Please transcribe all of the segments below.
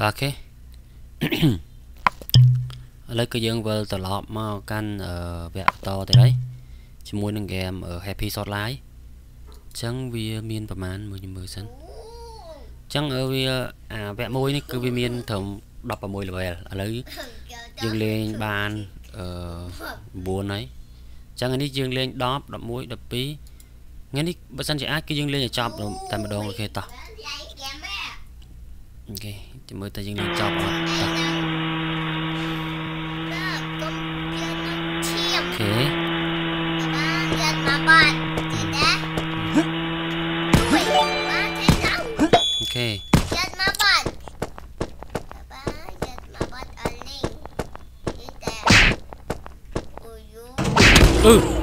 បាទអូខេឥឡូវគឺយើងវិលត្រឡប់មកកាន់វគ្គបន្តទៀតហើយជាមួយនឹងហ្គេម Happy Shot Live អញ្ចឹងវាមានប្រហែលមួយខ្ញុំមើលសិនអញ្ចឹងវាអាវគ្គមួយនេះគឺវាមានត្រឹម16 level ឥឡូវយើងលេងបានអឺ9ហើយអញ្ចឹងនេះយើងលេង10 11 12ថ្ងៃនេះបើសិនជាអាចគឺយើងលេងឲ្យចប់តែម្ដងអូខេតោះអូខេ ចាំមើលតើយើងលេងចប់អត់តោះអូខេអូខេអឺយ៉ា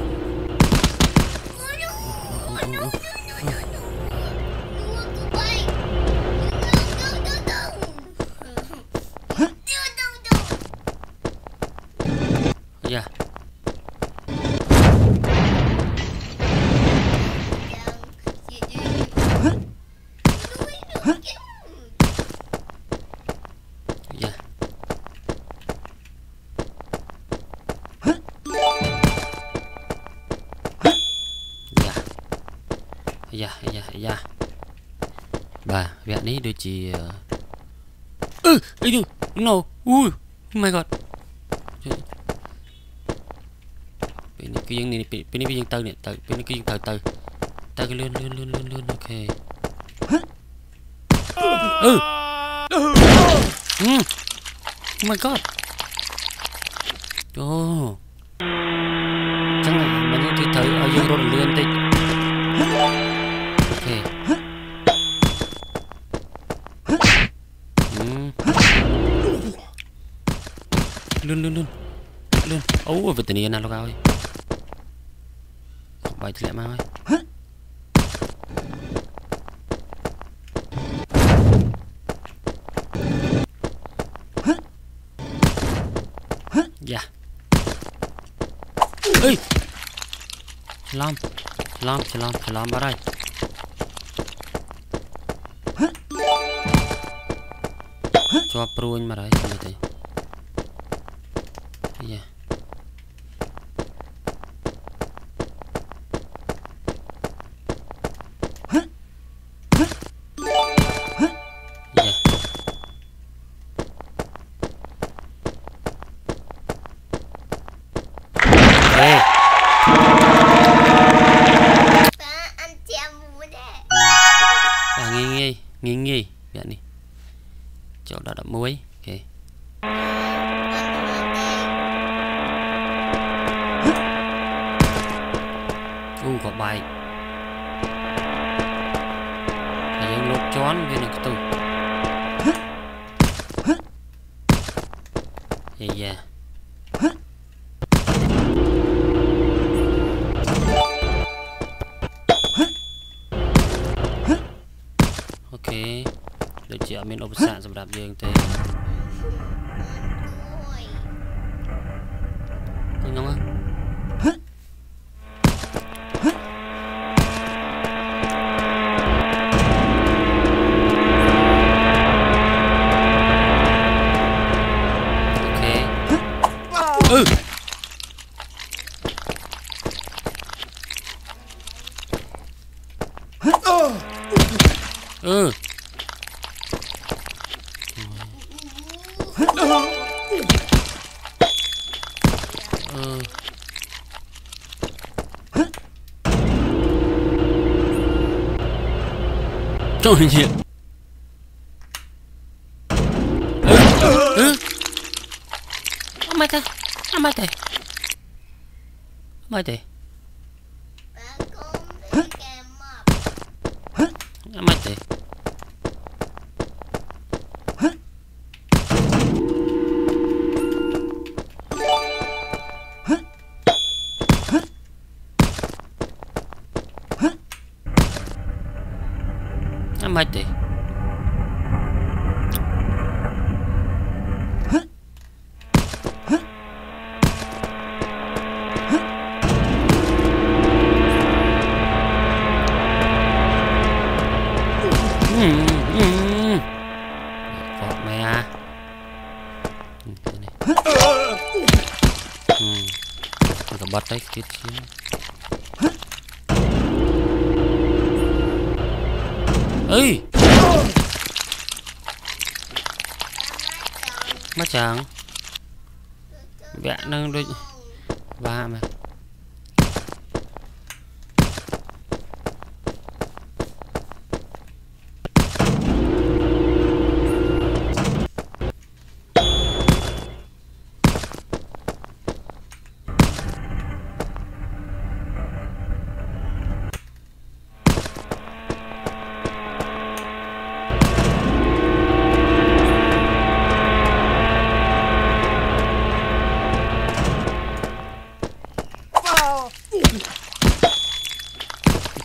នេះដូចជាអឺអីនោះ no អូ my god ពេលនេះគឺយើងនេះពេលនេះគឺយើងទៅនេះទៅពេលនេះគឺយើងទៅទៅទៅលឿនលឿនលឿនលឿនលឿនអូខេអឺ Oh my god អូ វេទនាណាស់លោកអើយបាយធ្លាក់មកហើយយ៉ាអេយឆ្លងឆ្លងឆ្លងឆ្លងបាត់ហើយជាប់ព្រួញមកហើយនេះទេ អូក៏បែកតែយើងលោកជន់វានឹងខ្ទុះយាយ៉ាអូខេដូចជាអត់មានឧបសគ្គសម្រាប់យើងទេ 嗯。嗯。嗯。正神剑。嗯。啊妈的！啊妈的！妈的！Steigt jetzt hier. Ê Má chàng Vẹn đang đôi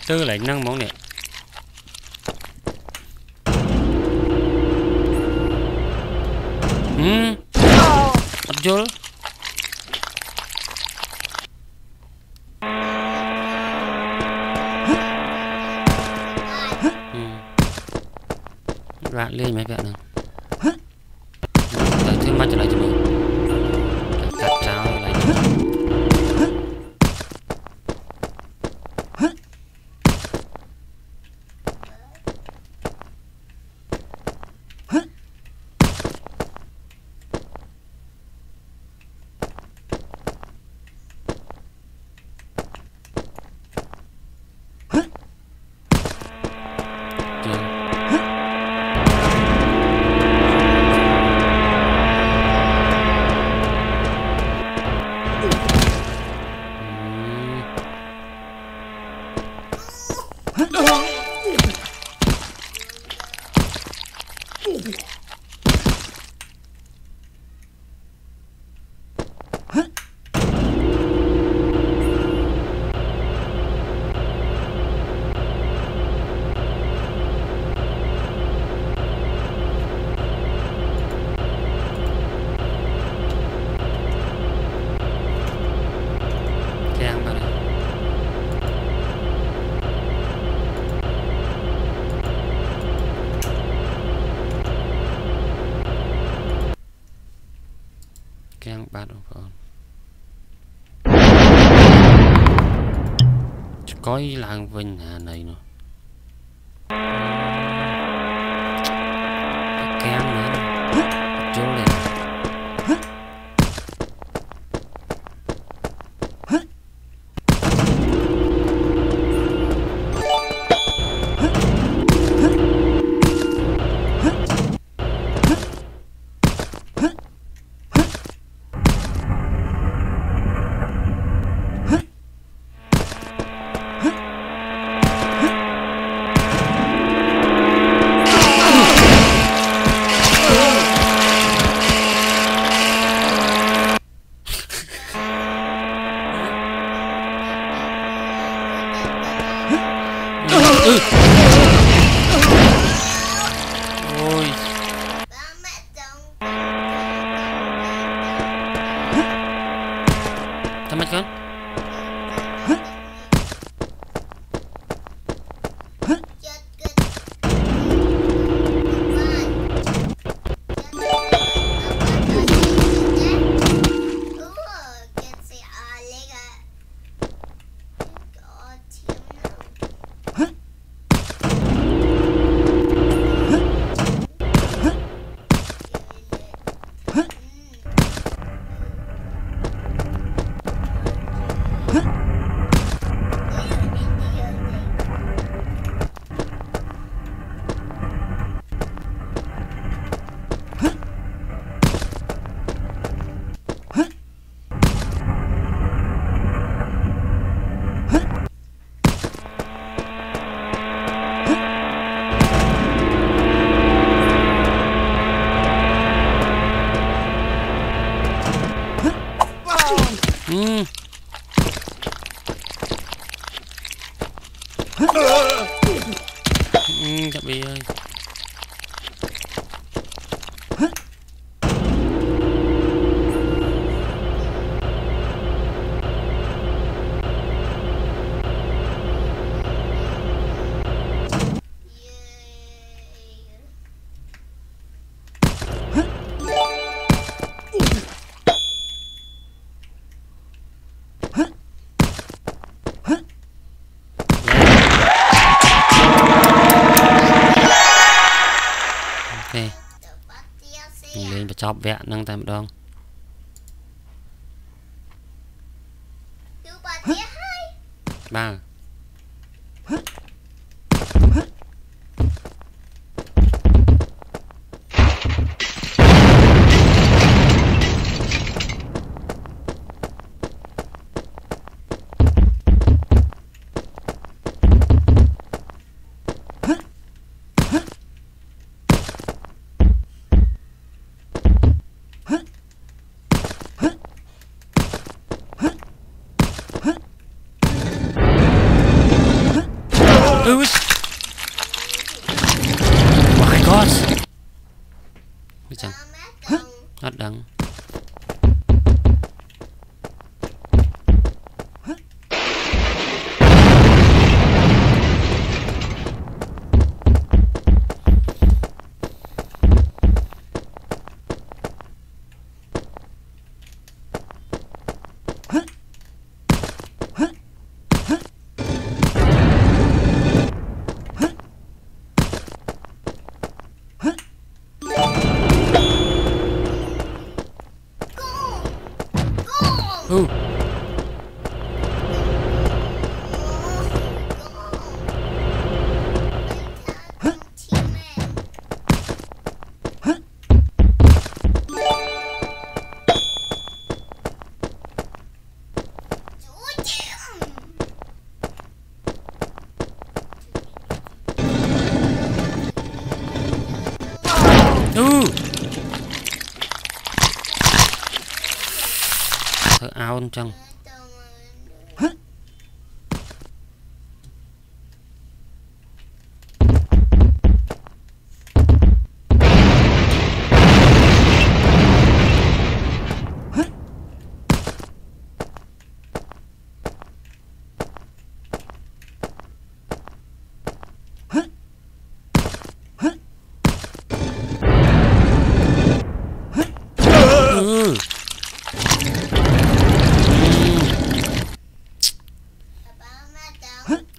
tư lệnh năng món này. nói Lan Vinh hả? Mm. លេងបញ្ចប់វគ្គហ្នឹងតែម្ដងបាទ tahun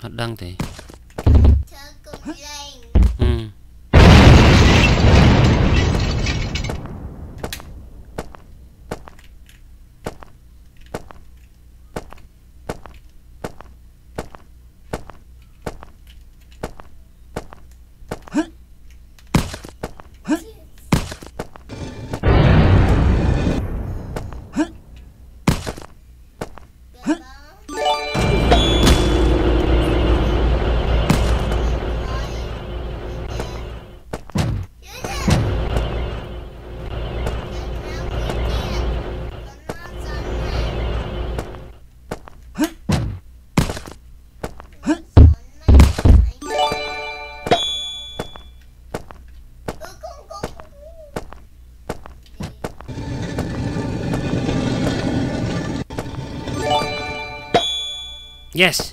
hát đăng thì Yes.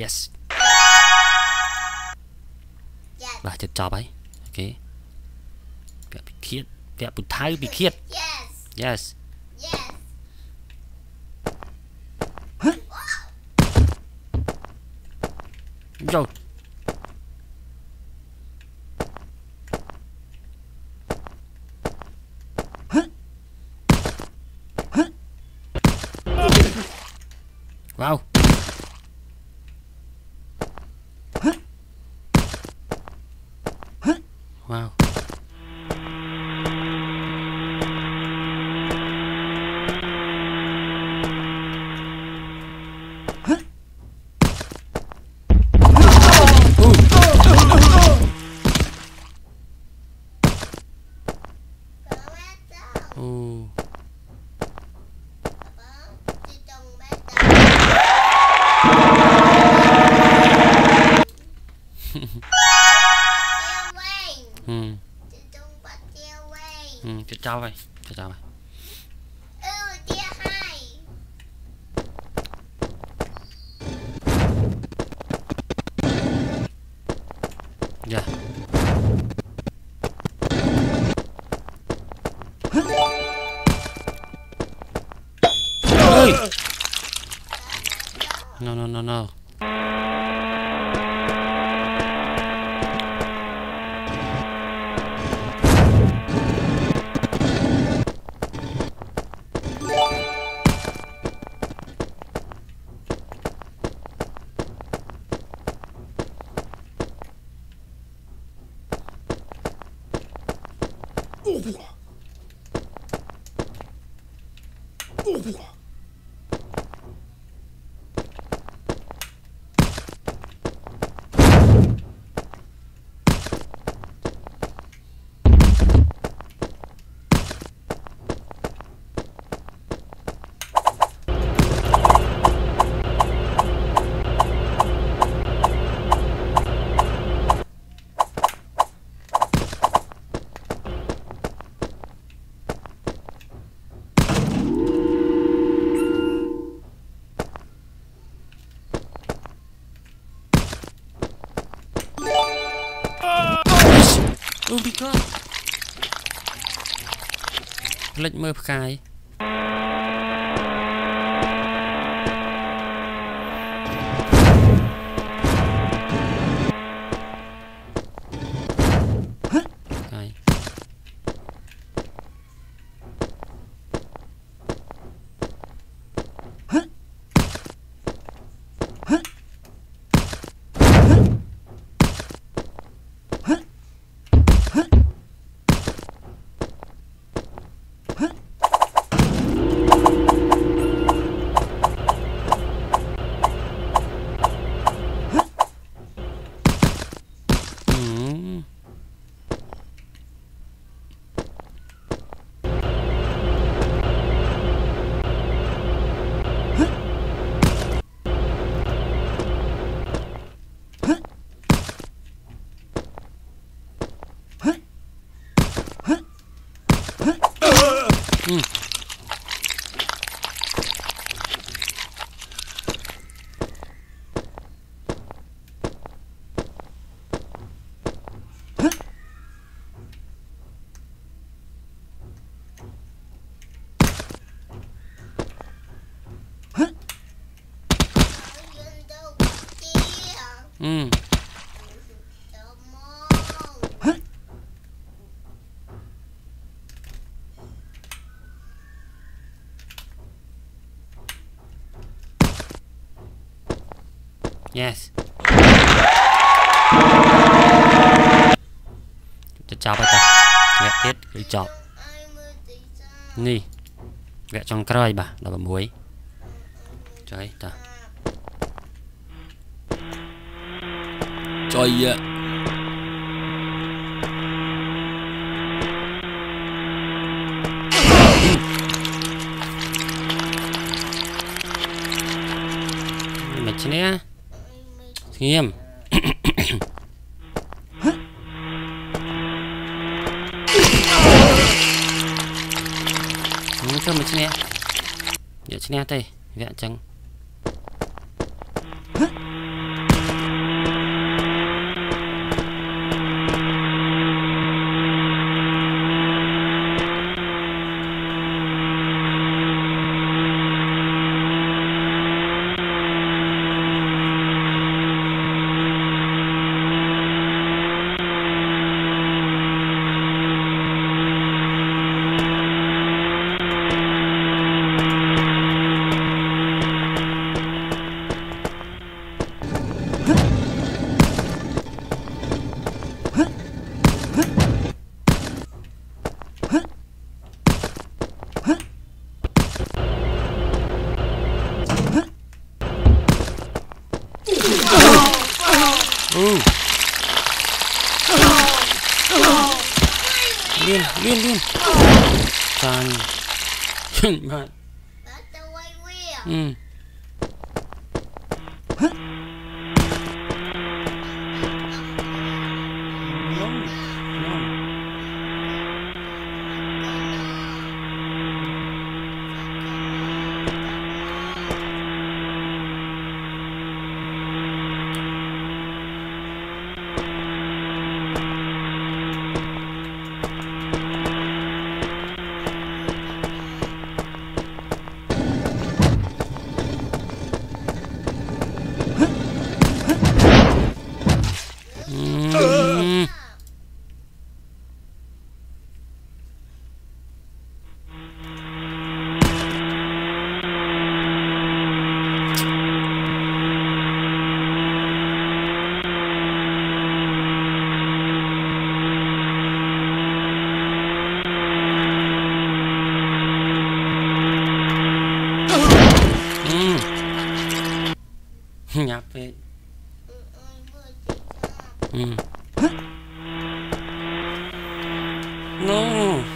Yes បាទចិត្តចប់ហើយអូខេពាក្យពិឃាតពាក្យពុថៅពិឃាត Yes Yes Yes ហ៎ចូល no no no no លិចមើលផ្កាយ ហឹម yes จะចប់ហើយតាវគ្គទៀតគឺចប់នេះវគ្គចុងក្រោយបាទ16ចុយតា Trời ạ. Macamnya Diam Macam macam ni Ya sini atas Lihat macam nyape hmm. huh? no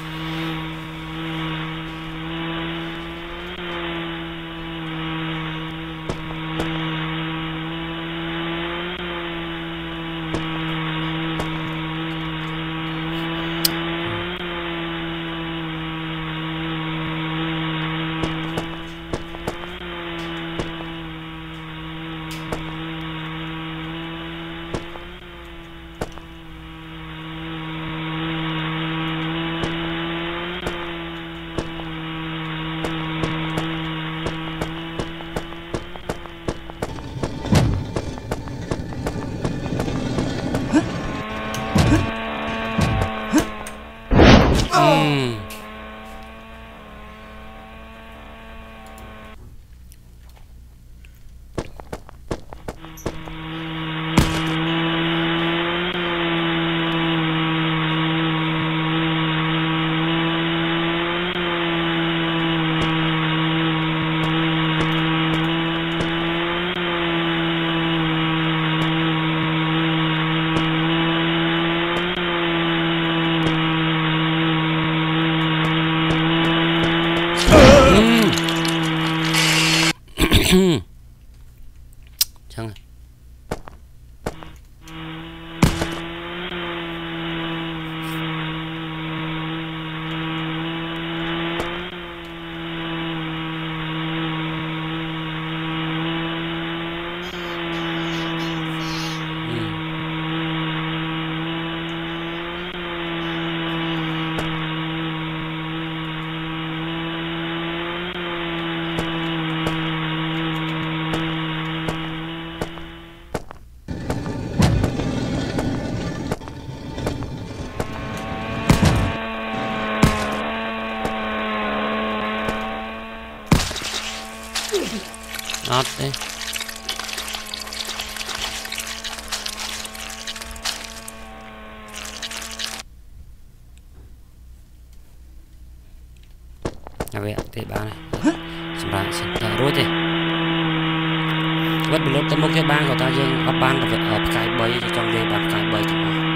វៈទេបានហើយសម្រាប់សិនតែរួចទេវត្តបលុតទៅមុខគេបានក៏ថាយើងអត់បានផ្កាយ3ចង់និយាយបានផ្កាយ3ទាំងអស់